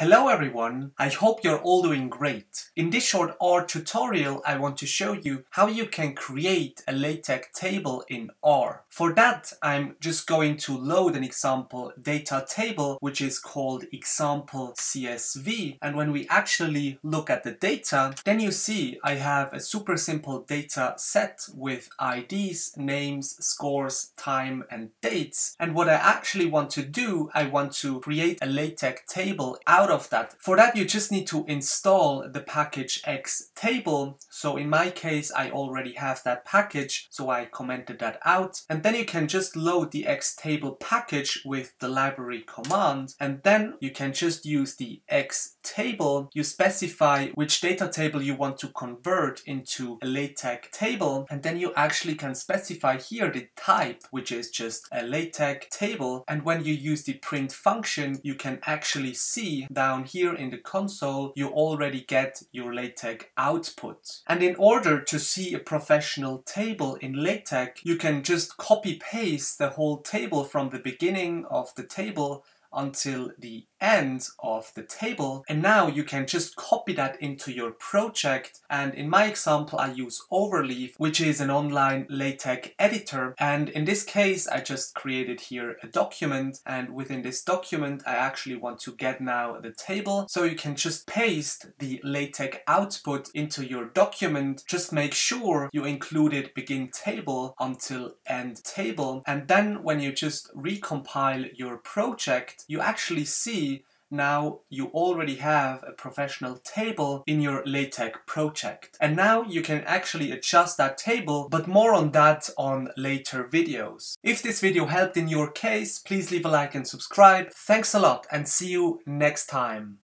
Hello everyone, I hope you're all doing great. In this short R tutorial I want to show you how you can create a LaTeX table in R. For that I'm just going to load an example data table which is called example CSV and when we actually look at the data then you see I have a super simple data set with IDs, names, scores, time and dates and what I actually want to do I want to create a LaTeX table out out of that. For that you just need to install the package xtable. So in my case I already have that package so I commented that out and then you can just load the xtable package with the library command and then you can just use the xtable. You specify which data table you want to convert into a LaTeX table and then you actually can specify here the type which is just a LaTeX table and when you use the print function you can actually see down here in the console, you already get your LaTeX output. And in order to see a professional table in LaTeX, you can just copy paste the whole table from the beginning of the table until the end of the table. And now you can just copy that into your project. And in my example I use Overleaf which is an online LaTeX editor. And in this case I just created here a document. And within this document I actually want to get now the table. So you can just paste the LaTeX output into your document. Just make sure you included begin table until end table. And then when you just recompile your project you actually see now you already have a professional table in your LaTeX project. And now you can actually adjust that table, but more on that on later videos. If this video helped in your case, please leave a like and subscribe. Thanks a lot and see you next time.